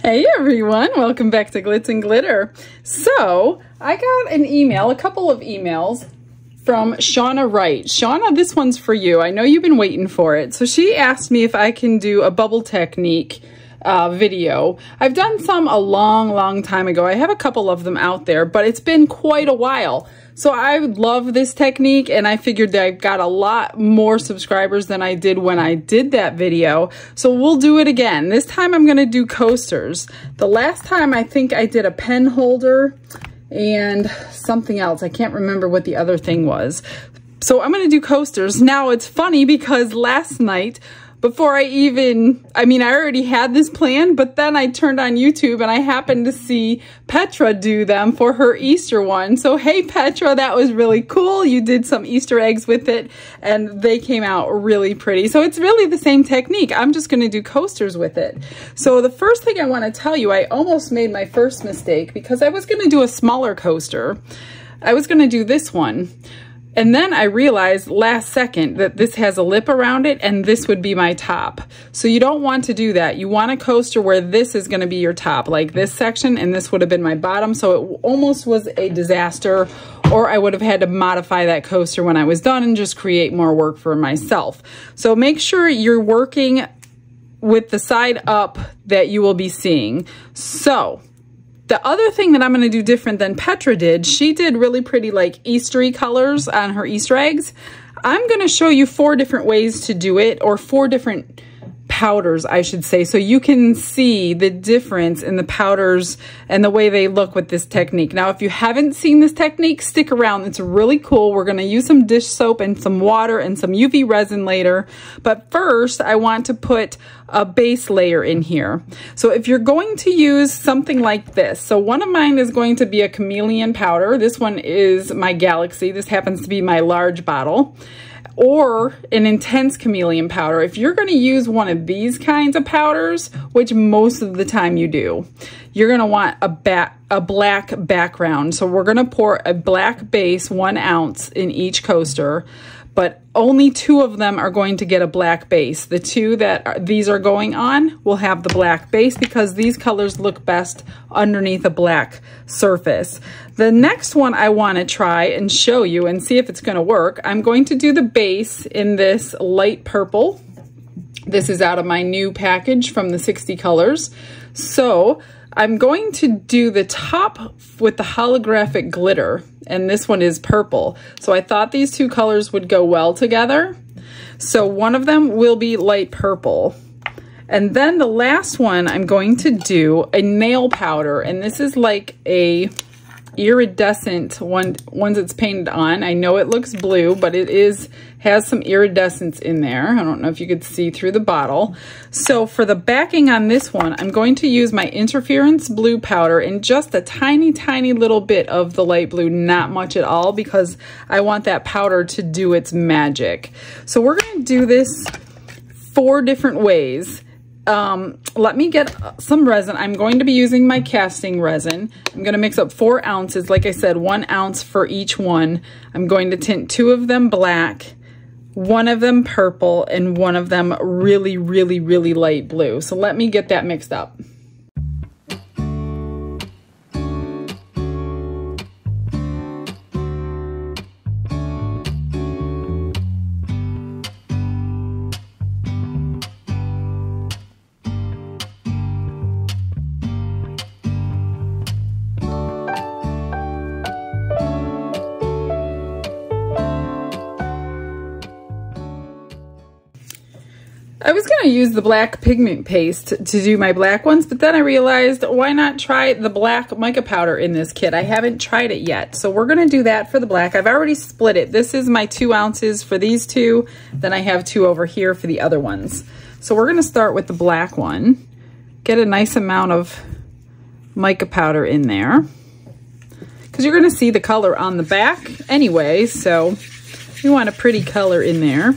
Hey everyone, welcome back to Glitz and Glitter. So, I got an email, a couple of emails from Shauna Wright. Shauna, this one's for you. I know you've been waiting for it. So she asked me if I can do a bubble technique uh, video. I've done some a long, long time ago. I have a couple of them out there, but it's been quite a while. So I love this technique and I figured that I've got a lot more subscribers than I did when I did that video. So we'll do it again. This time I'm gonna do coasters. The last time I think I did a pen holder and something else. I can't remember what the other thing was. So I'm gonna do coasters. Now it's funny because last night before I even, I mean, I already had this plan, but then I turned on YouTube and I happened to see Petra do them for her Easter one. So, hey, Petra, that was really cool. You did some Easter eggs with it and they came out really pretty. So it's really the same technique. I'm just going to do coasters with it. So the first thing I want to tell you, I almost made my first mistake because I was going to do a smaller coaster. I was going to do this one. And then I realized last second that this has a lip around it and this would be my top. So you don't want to do that. You want a coaster where this is gonna be your top, like this section, and this would have been my bottom. So it almost was a disaster or I would have had to modify that coaster when I was done and just create more work for myself. So make sure you're working with the side up that you will be seeing. So the other thing that I'm going to do different than Petra did, she did really pretty like Eastery colors on her Easter eggs. I'm going to show you four different ways to do it or four different powders, I should say, so you can see the difference in the powders and the way they look with this technique. Now, if you haven't seen this technique, stick around. It's really cool. We're going to use some dish soap and some water and some UV resin later. But first, I want to put a base layer in here. So if you're going to use something like this, so one of mine is going to be a chameleon powder. This one is my Galaxy. This happens to be my large bottle or an intense chameleon powder. If you're gonna use one of these kinds of powders, which most of the time you do, you're gonna want a, ba a black background. So we're gonna pour a black base, one ounce in each coaster, but only two of them are going to get a black base. The two that are, these are going on will have the black base because these colors look best underneath a black surface. The next one I wanna try and show you and see if it's gonna work, I'm going to do the base in this light purple. This is out of my new package from the 60 colors. So I'm going to do the top with the holographic glitter, and this one is purple. So I thought these two colors would go well together. So one of them will be light purple. And then the last one, I'm going to do a nail powder, and this is like a iridescent one once it's painted on. I know it looks blue, but it is has some iridescence in there. I don't know if you could see through the bottle. So for the backing on this one, I'm going to use my interference blue powder and just a tiny, tiny little bit of the light blue, not much at all, because I want that powder to do its magic. So we're gonna do this four different ways um, let me get some resin. I'm going to be using my casting resin. I'm going to mix up four ounces. Like I said, one ounce for each one. I'm going to tint two of them black, one of them purple, and one of them really, really, really light blue. So let me get that mixed up. The black pigment paste to do my black ones, but then I realized why not try the black mica powder in this kit? I haven't tried it yet. So we're to do that for the black. I've already split it. This is my two ounces for these two. Then I have two over here for the other ones. So we're to start with the black one. Get a nice amount of mica powder in there. Because you're to see the color on the back anyway, so you want a pretty color in there.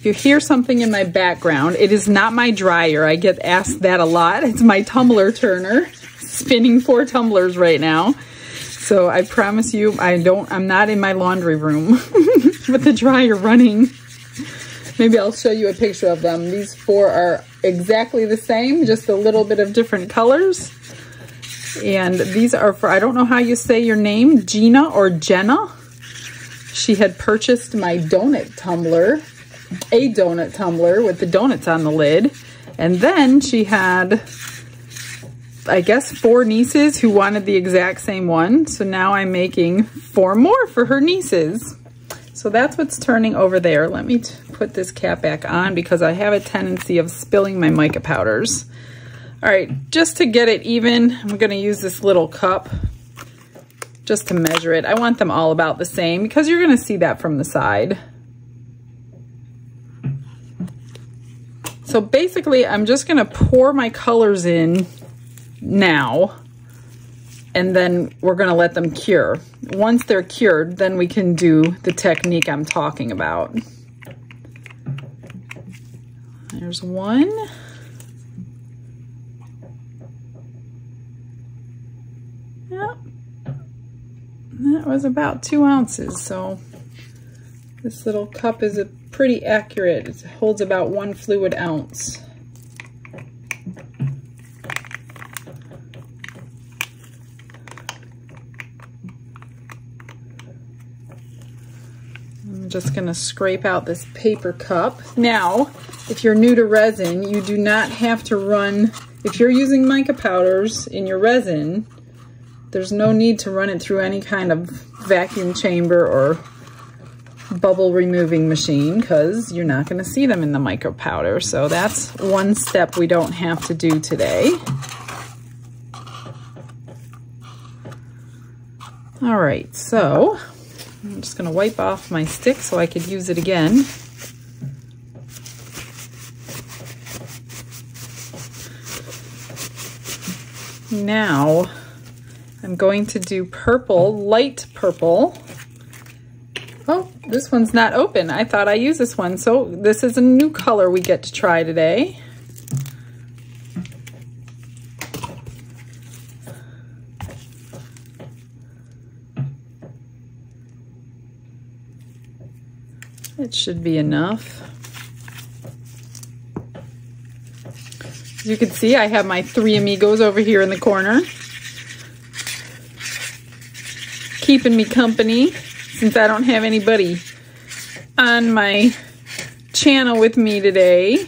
If you hear something in my background, it is not my dryer. I get asked that a lot. It's my tumbler turner spinning four tumblers right now. So I promise you, I don't, I'm not in my laundry room with the dryer running. Maybe I'll show you a picture of them. These four are exactly the same, just a little bit of different colors. And these are for, I don't know how you say your name, Gina or Jenna. She had purchased my donut tumbler, a donut tumbler with the donuts on the lid. And then she had, I guess, four nieces who wanted the exact same one. So now I'm making four more for her nieces. So that's what's turning over there. Let me put this cap back on because I have a tendency of spilling my mica powders. All right, just to get it even, I'm gonna use this little cup just to measure it. I want them all about the same because you're gonna see that from the side. So basically, I'm just gonna pour my colors in now and then we're gonna let them cure. Once they're cured, then we can do the technique I'm talking about. There's one. Yep. That was about two ounces, so this little cup is a pretty accurate. It holds about one fluid ounce. I'm just gonna scrape out this paper cup. Now, if you're new to resin, you do not have to run, if you're using mica powders in your resin, there's no need to run it through any kind of vacuum chamber or bubble removing machine because you're not gonna see them in the mica powder. So that's one step we don't have to do today. All right, so I'm just gonna wipe off my stick so I could use it again. Now, I'm going to do purple, light purple. Oh, this one's not open. I thought I used this one. So this is a new color we get to try today. It should be enough. As you can see, I have my three amigos over here in the corner. Keeping me company since I don't have anybody on my channel with me today.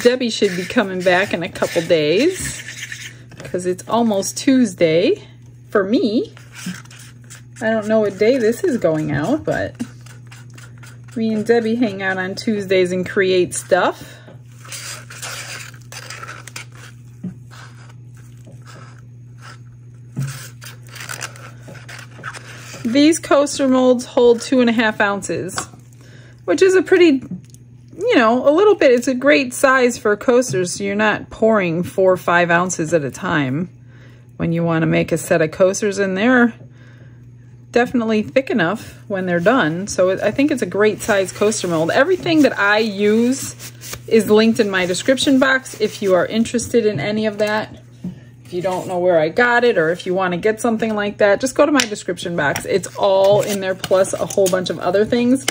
Debbie should be coming back in a couple days because it's almost Tuesday for me. I don't know what day this is going out, but me and Debbie hang out on Tuesdays and create stuff. These coaster molds hold two and a half ounces, which is a pretty, you know, a little bit, it's a great size for coasters. So you're not pouring four or five ounces at a time when you want to make a set of coasters in there definitely thick enough when they're done. So I think it's a great size coaster mold. Everything that I use is linked in my description box if you are interested in any of that. If you don't know where I got it or if you want to get something like that, just go to my description box. It's all in there plus a whole bunch of other things.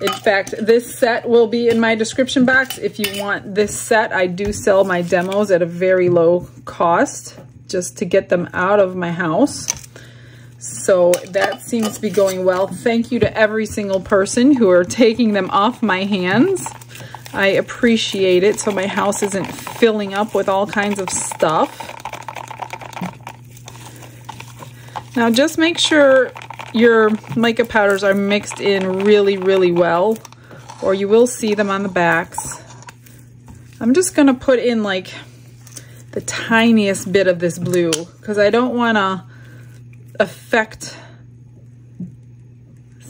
In fact, this set will be in my description box. If you want this set, I do sell my demos at a very low cost just to get them out of my house. So that seems to be going well. Thank you to every single person who are taking them off my hands. I appreciate it so my house isn't filling up with all kinds of stuff. Now just make sure your mica powders are mixed in really, really well or you will see them on the backs. I'm just gonna put in like the tiniest bit of this blue because I don't wanna affect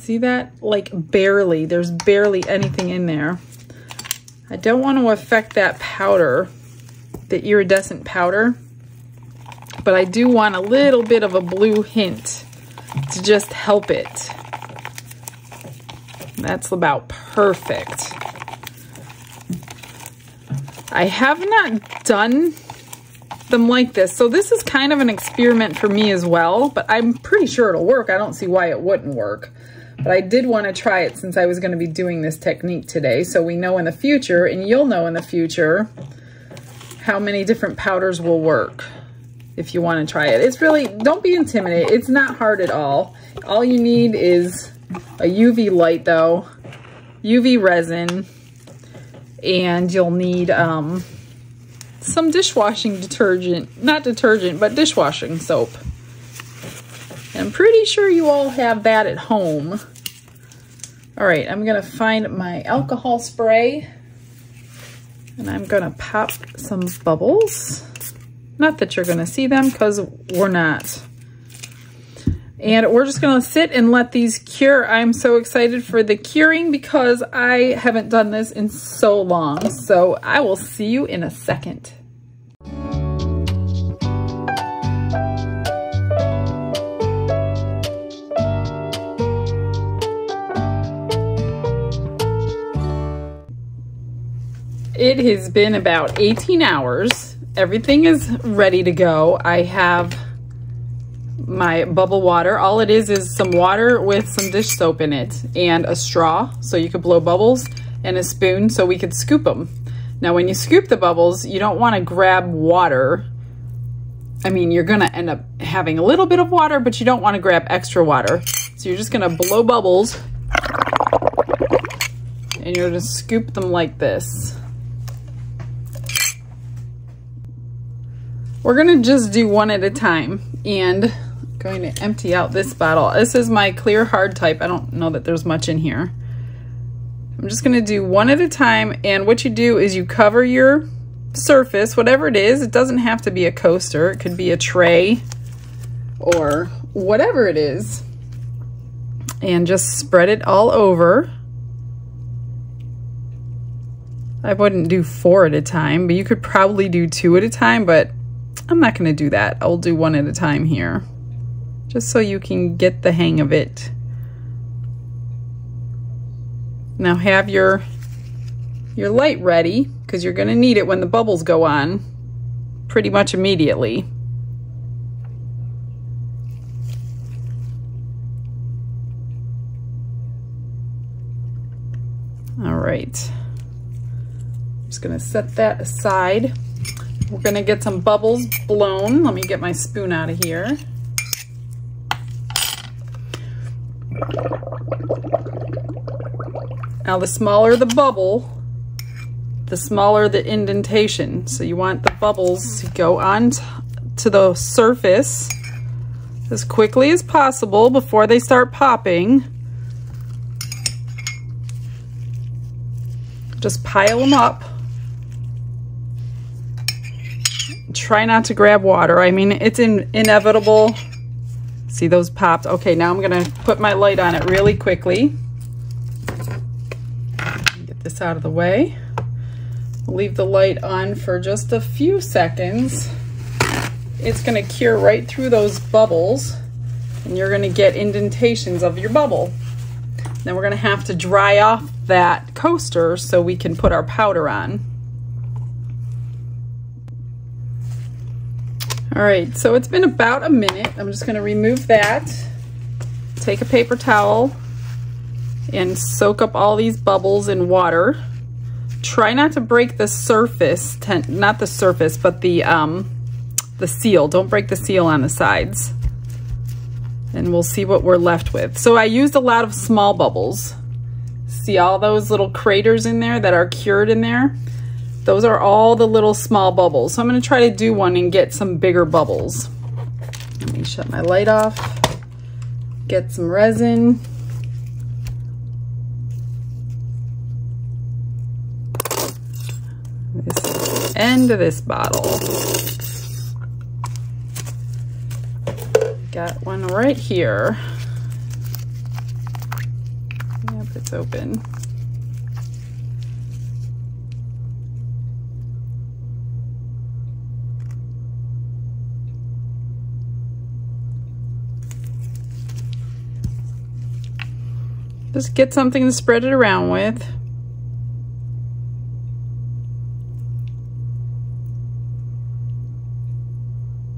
see that? Like barely. There's barely anything in there. I don't want to affect that powder the iridescent powder but I do want a little bit of a blue hint to just help it that's about perfect I have not done them like this. So this is kind of an experiment for me as well, but I'm pretty sure it'll work. I don't see why it wouldn't work. but I did want to try it since I was going to be doing this technique today. So we know in the future, and you'll know in the future, how many different powders will work if you want to try it. It's really, don't be intimidated. It's not hard at all. All you need is a UV light though, UV resin, and you'll need um, some dishwashing detergent, not detergent, but dishwashing soap. I'm pretty sure you all have that at home. All right, I'm gonna find my alcohol spray and I'm gonna pop some bubbles. Not that you're gonna see them because we're not. And we're just gonna sit and let these cure. I'm so excited for the curing because I haven't done this in so long. So I will see you in a second. It has been about 18 hours. Everything is ready to go. I have my bubble water. All it is is some water with some dish soap in it and a straw so you could blow bubbles and a spoon so we could scoop them. Now when you scoop the bubbles, you don't want to grab water. I mean, you're going to end up having a little bit of water, but you don't want to grab extra water. So you're just going to blow bubbles and you're going to scoop them like this. We're gonna just do one at a time and going to empty out this bottle. This is my clear hard type. I don't know that there's much in here. I'm just gonna do one at a time and what you do is you cover your surface, whatever it is. It doesn't have to be a coaster. It could be a tray or whatever it is. And just spread it all over. I wouldn't do four at a time, but you could probably do two at a time, but I'm not going to do that. I'll do one at a time here, just so you can get the hang of it. Now have your, your light ready, because you're going to need it when the bubbles go on pretty much immediately. All right. I'm just going to set that aside. We're gonna get some bubbles blown. Let me get my spoon out of here. Now the smaller the bubble, the smaller the indentation. So you want the bubbles to go on to the surface as quickly as possible before they start popping. Just pile them up. Try not to grab water. I mean, it's in, inevitable. See those popped? Okay, now I'm gonna put my light on it really quickly. Get this out of the way. Leave the light on for just a few seconds. It's gonna cure right through those bubbles and you're gonna get indentations of your bubble. Then we're gonna have to dry off that coaster so we can put our powder on. All right, so it's been about a minute. I'm just gonna remove that, take a paper towel, and soak up all these bubbles in water. Try not to break the surface, not the surface, but the, um, the seal. Don't break the seal on the sides. And we'll see what we're left with. So I used a lot of small bubbles. See all those little craters in there that are cured in there? Those are all the little small bubbles. So I'm gonna try to do one and get some bigger bubbles. Let me shut my light off, get some resin. This end of this bottle. Got one right here. Yep, it's open. Just get something to spread it around with.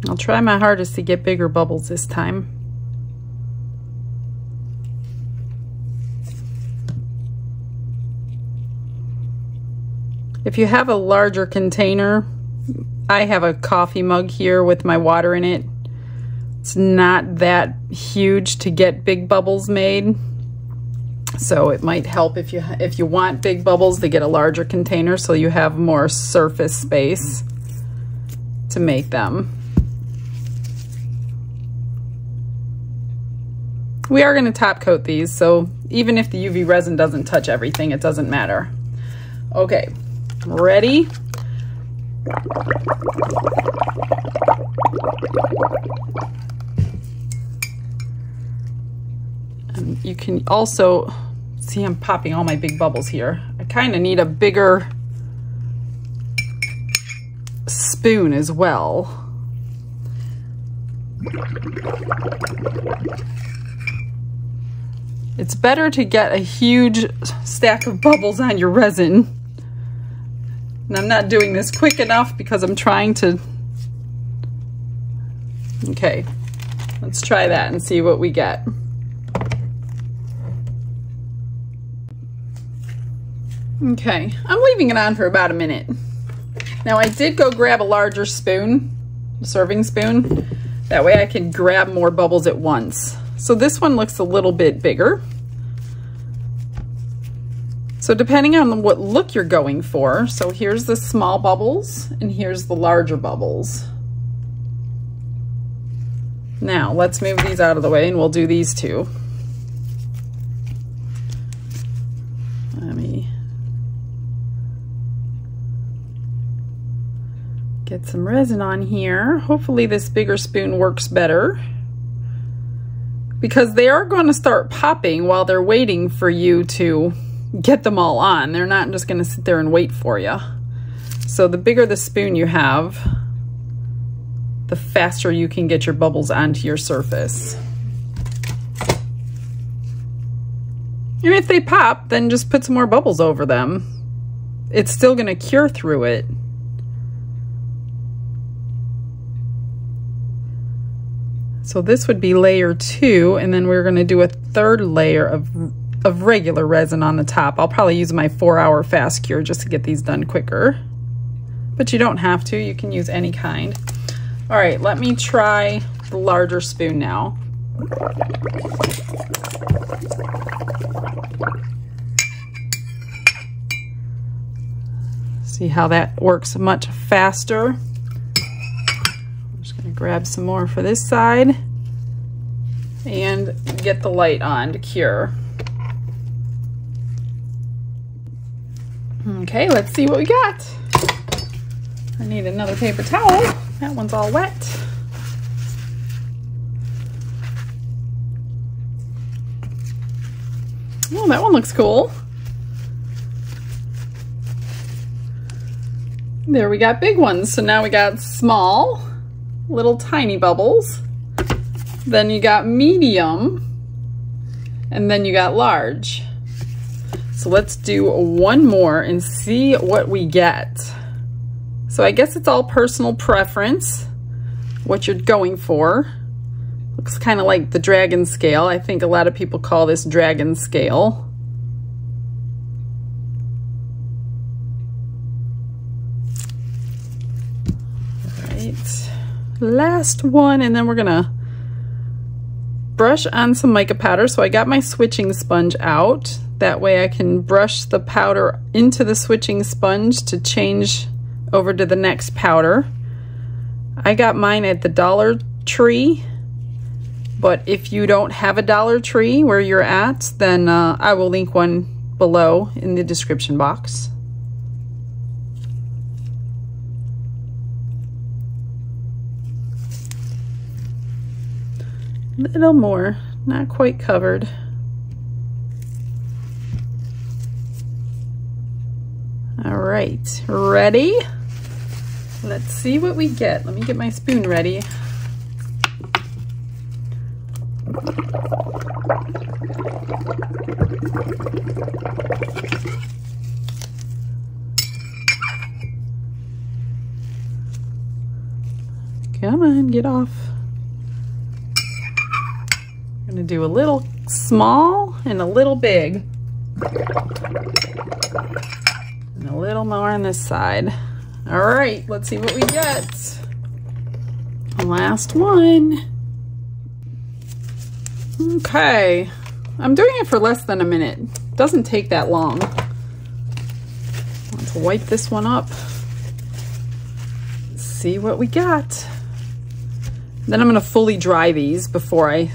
I'll try my hardest to get bigger bubbles this time. If you have a larger container, I have a coffee mug here with my water in it. It's not that huge to get big bubbles made. So it might help if you if you want big bubbles to get a larger container so you have more surface space to make them. We are going to top coat these, so even if the UV resin doesn't touch everything, it doesn't matter. Okay, ready? And you can also see I'm popping all my big bubbles here. I kind of need a bigger spoon as well. It's better to get a huge stack of bubbles on your resin. And I'm not doing this quick enough because I'm trying to... Okay, let's try that and see what we get. Okay, I'm leaving it on for about a minute. Now I did go grab a larger spoon, a serving spoon. That way I can grab more bubbles at once. So this one looks a little bit bigger. So depending on what look you're going for, so here's the small bubbles and here's the larger bubbles. Now let's move these out of the way and we'll do these two. Let me get some resin on here. Hopefully this bigger spoon works better because they are going to start popping while they're waiting for you to get them all on. They're not just going to sit there and wait for you. So the bigger the spoon you have, the faster you can get your bubbles onto your surface. And if they pop, then just put some more bubbles over them. It's still going to cure through it. So this would be layer two, and then we're gonna do a third layer of, of regular resin on the top. I'll probably use my four hour fast cure just to get these done quicker. But you don't have to, you can use any kind. All right, let me try the larger spoon now. See how that works much faster grab some more for this side and get the light on to cure. Okay, let's see what we got. I need another paper towel. That one's all wet. Oh, that one looks cool. There we got big ones. So now we got small little tiny bubbles. Then you got medium, and then you got large. So let's do one more and see what we get. So I guess it's all personal preference, what you're going for. Looks kind of like the dragon scale. I think a lot of people call this dragon scale. Last one and then we're gonna brush on some mica powder. So I got my switching sponge out. That way I can brush the powder into the switching sponge to change over to the next powder. I got mine at the Dollar Tree, but if you don't have a Dollar Tree where you're at, then uh, I will link one below in the description box. Little more, not quite covered. All right, ready? Let's see what we get. Let me get my spoon ready. Come on, get off gonna do a little small and a little big. And a little more on this side. All right, let's see what we get. Last one. Okay, I'm doing it for less than a minute. Doesn't take that long. Let's wipe this one up. See what we got. Then I'm gonna fully dry these before I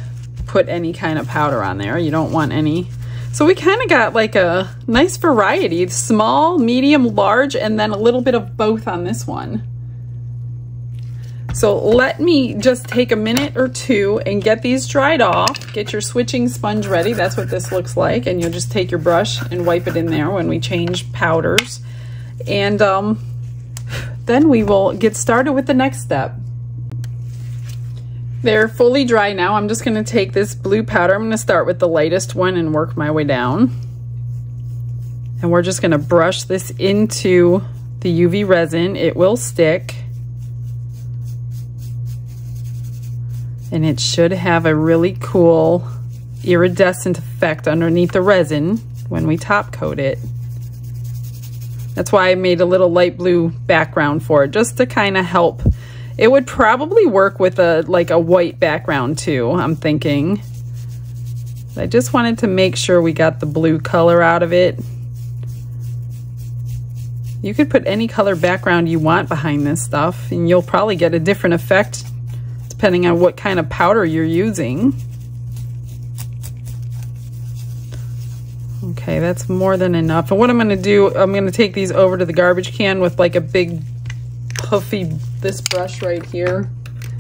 put any kind of powder on there. You don't want any. So we kind of got like a nice variety, small, medium, large, and then a little bit of both on this one. So let me just take a minute or two and get these dried off. Get your switching sponge ready. That's what this looks like. And you'll just take your brush and wipe it in there when we change powders. And um, then we will get started with the next step. They're fully dry now. I'm just going to take this blue powder. I'm going to start with the lightest one and work my way down. And we're just going to brush this into the UV resin. It will stick. and it should have a really cool iridescent effect underneath the resin when we top coat it. That's why I made a little light blue background for it, just to kind of help. It would probably work with a like a white background too, I'm thinking. I just wanted to make sure we got the blue color out of it. You could put any color background you want behind this stuff and you'll probably get a different effect depending on what kind of powder you're using. Okay, that's more than enough. And what I'm gonna do, I'm gonna take these over to the garbage can with like a big puffy, this brush right here.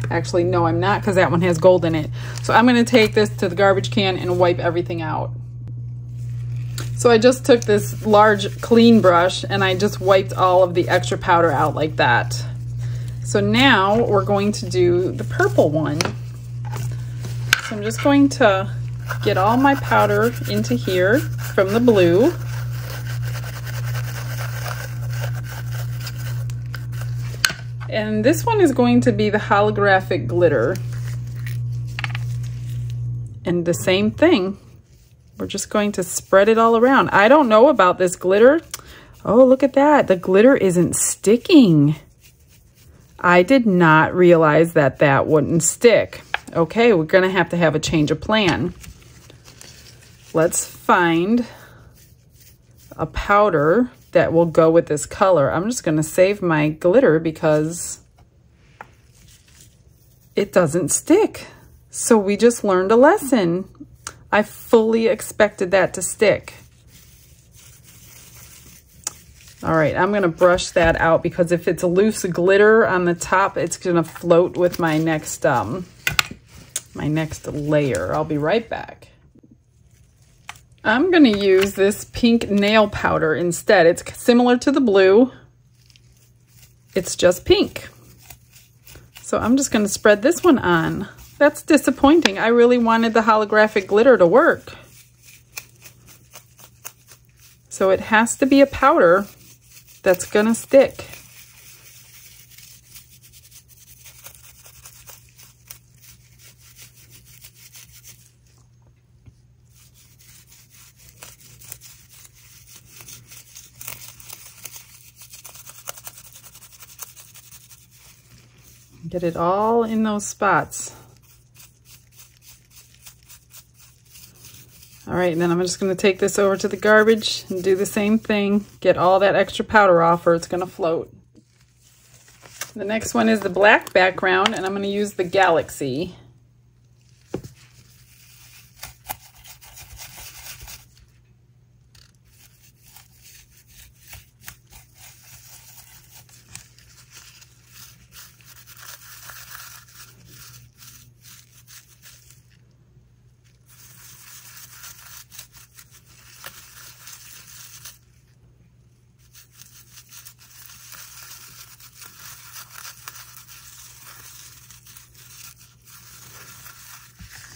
Actually, no, I'm not because that one has gold in it. So I'm gonna take this to the garbage can and wipe everything out. So I just took this large clean brush and I just wiped all of the extra powder out like that. So now we're going to do the purple one. So I'm just going to get all my powder into here from the blue. And this one is going to be the holographic glitter. And the same thing. We're just going to spread it all around. I don't know about this glitter. Oh, look at that. The glitter isn't sticking. I did not realize that that wouldn't stick. Okay, we're gonna have to have a change of plan. Let's find a powder that will go with this color. I'm just gonna save my glitter because it doesn't stick. So we just learned a lesson. I fully expected that to stick. All right, I'm gonna brush that out because if it's loose glitter on the top, it's gonna float with my next, um, my next layer. I'll be right back. I'm gonna use this pink nail powder instead. It's similar to the blue. It's just pink. So I'm just gonna spread this one on. That's disappointing. I really wanted the holographic glitter to work. So it has to be a powder that's going to stick. Get it all in those spots. All right, and then I'm just gonna take this over to the garbage and do the same thing. Get all that extra powder off or it's gonna float. The next one is the black background and I'm gonna use the Galaxy.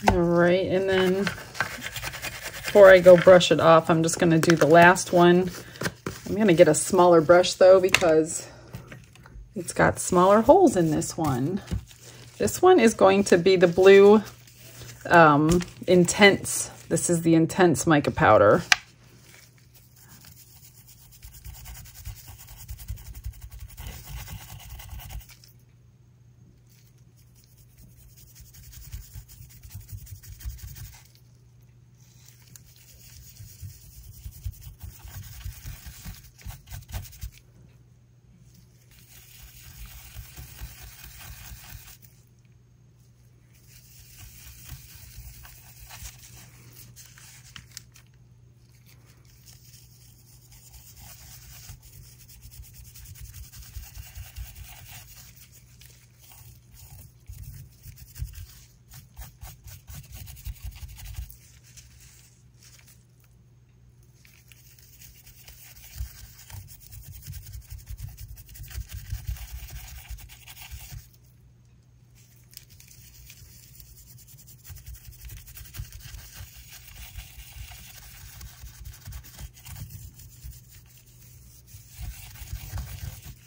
All right, and then before I go brush it off, I'm just gonna do the last one. I'm gonna get a smaller brush though because it's got smaller holes in this one. This one is going to be the blue um, Intense. This is the Intense mica powder.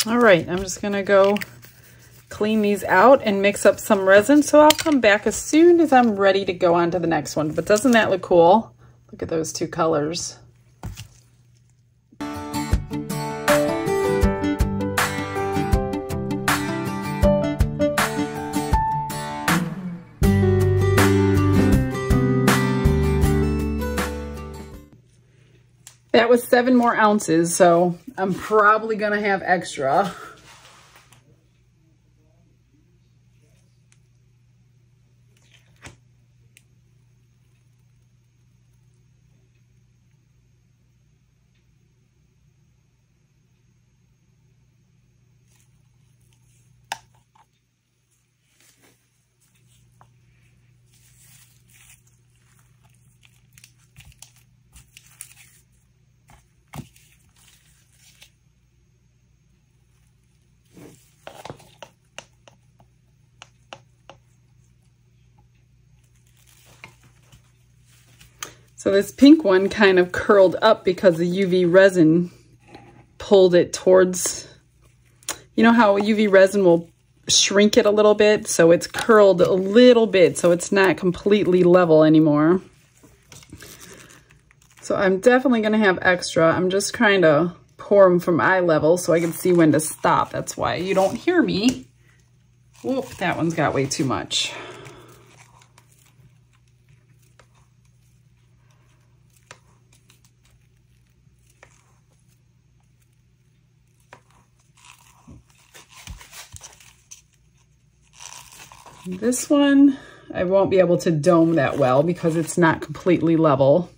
All right, I'm just gonna go clean these out and mix up some resin. So I'll come back as soon as I'm ready to go on to the next one. But doesn't that look cool? Look at those two colors. Was seven more ounces, so I'm probably gonna have extra. So this pink one kind of curled up because the UV resin pulled it towards, you know how UV resin will shrink it a little bit? So it's curled a little bit, so it's not completely level anymore. So I'm definitely gonna have extra. I'm just trying to pour them from eye level so I can see when to stop. That's why you don't hear me. Whoop, that one's got way too much. This one, I won't be able to dome that well because it's not completely level.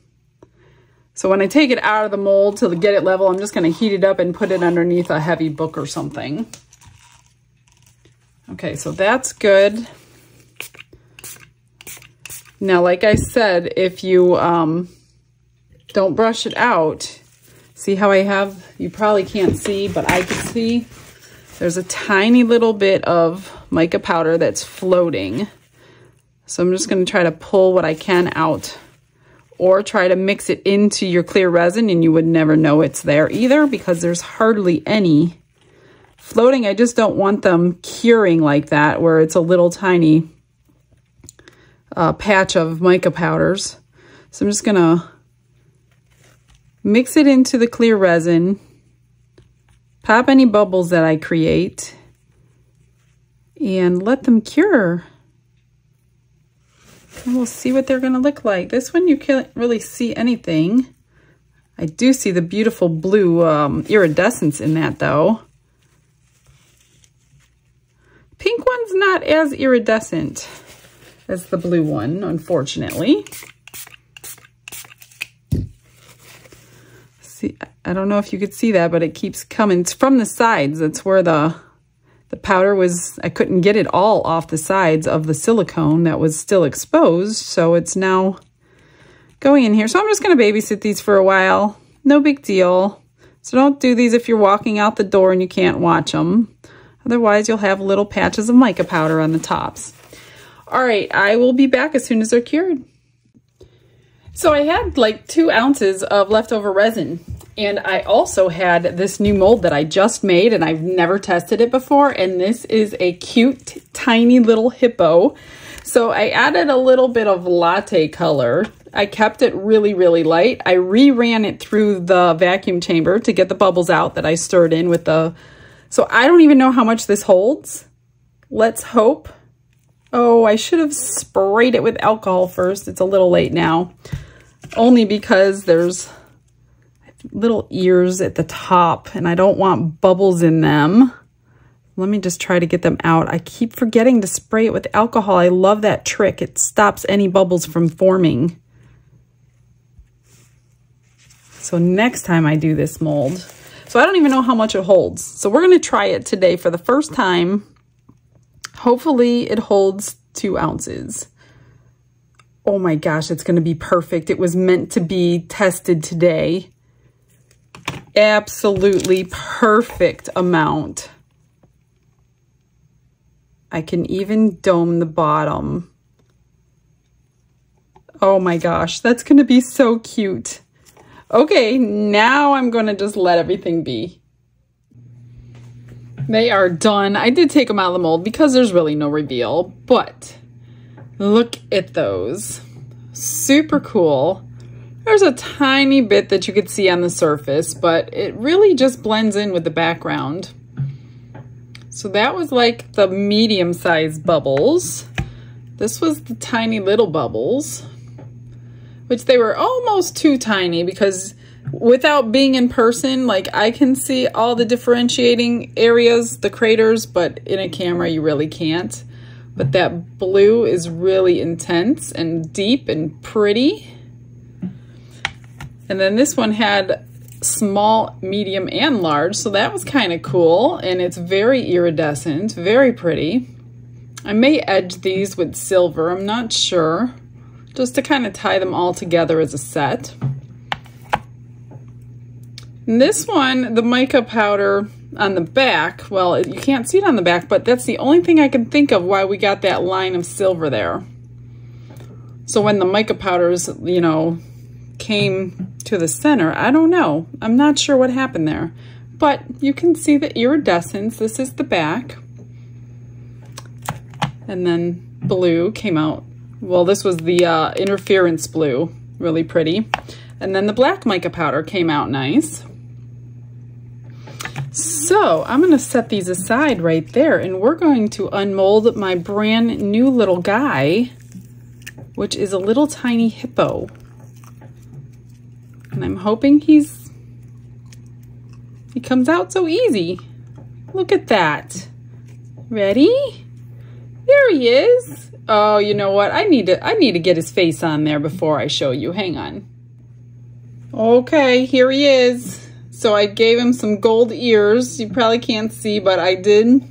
So when I take it out of the mold to get it level, I'm just gonna heat it up and put it underneath a heavy book or something. Okay, so that's good. Now, like I said, if you um, don't brush it out, see how I have, you probably can't see, but I can see, there's a tiny little bit of mica powder that's floating. So I'm just going to try to pull what I can out or try to mix it into your clear resin and you would never know it's there either because there's hardly any floating. I just don't want them curing like that where it's a little tiny uh, patch of mica powders. So I'm just going to mix it into the clear resin, pop any bubbles that I create, and let them cure. And we'll see what they're going to look like. This one you can't really see anything. I do see the beautiful blue um, iridescence in that though. Pink one's not as iridescent as the blue one, unfortunately. See, I don't know if you could see that, but it keeps coming. It's from the sides. That's where the the powder was, I couldn't get it all off the sides of the silicone that was still exposed. So it's now going in here. So I'm just going to babysit these for a while. No big deal. So don't do these if you're walking out the door and you can't watch them. Otherwise, you'll have little patches of mica powder on the tops. All right, I will be back as soon as they're cured. So I had like two ounces of leftover resin and I also had this new mold that I just made and I've never tested it before. And this is a cute, tiny little hippo. So I added a little bit of latte color. I kept it really, really light. I re-ran it through the vacuum chamber to get the bubbles out that I stirred in with the... So I don't even know how much this holds. Let's hope. Oh, I should have sprayed it with alcohol first. It's a little late now. Only because there's little ears at the top and I don't want bubbles in them. Let me just try to get them out. I keep forgetting to spray it with alcohol. I love that trick. It stops any bubbles from forming. So next time I do this mold, so I don't even know how much it holds. So we're going to try it today for the first time. Hopefully it holds two ounces. Oh my gosh, it's going to be perfect. It was meant to be tested today absolutely perfect amount. I can even dome the bottom. Oh my gosh, that's to be so cute. Okay, now I'm to just let everything be. They are done. I did take them out of the mold because there's really no reveal, but look at those. Super cool. There's a tiny bit that you could see on the surface, but it really just blends in with the background. So that was like the medium-sized bubbles. This was the tiny little bubbles, which they were almost too tiny because without being in person, like I can see all the differentiating areas, the craters, but in a camera you really can't. But that blue is really intense and deep and pretty. And then this one had small, medium, and large, so that was kind of cool. And it's very iridescent, very pretty. I may edge these with silver, I'm not sure, just to kind of tie them all together as a set. And this one, the mica powder on the back, well, you can't see it on the back, but that's the only thing I can think of why we got that line of silver there. So when the mica powders, you know, came to the center. I don't know. I'm not sure what happened there. But you can see the iridescence. This is the back. And then blue came out. Well, this was the uh, interference blue. Really pretty. And then the black mica powder came out nice. So I'm going to set these aside right there and we're going to unmold my brand new little guy, which is a little tiny hippo. And I'm hoping he's, he comes out so easy. Look at that. Ready? There he is. Oh, you know what? I need to, I need to get his face on there before I show you. Hang on. Okay, here he is. So I gave him some gold ears. You probably can't see, but I did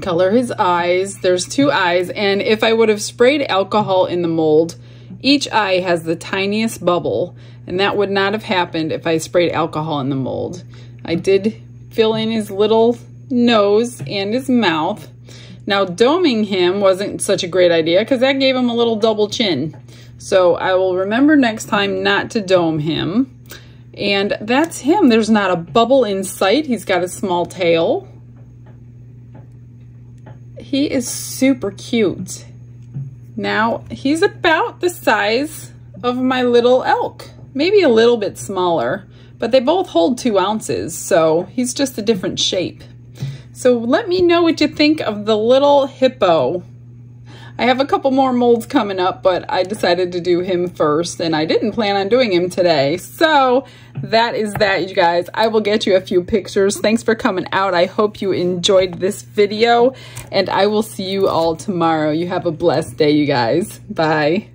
color his eyes. There's two eyes. And if I would have sprayed alcohol in the mold, each eye has the tiniest bubble, and that would not have happened if I sprayed alcohol in the mold. I did fill in his little nose and his mouth. Now, doming him wasn't such a great idea because that gave him a little double chin. So I will remember next time not to dome him. And that's him. There's not a bubble in sight. He's got a small tail. He is super cute. Now, he's about the size of my little elk, maybe a little bit smaller, but they both hold two ounces, so he's just a different shape. So let me know what you think of the little hippo I have a couple more molds coming up, but I decided to do him first, and I didn't plan on doing him today. So that is that, you guys. I will get you a few pictures. Thanks for coming out. I hope you enjoyed this video, and I will see you all tomorrow. You have a blessed day, you guys. Bye.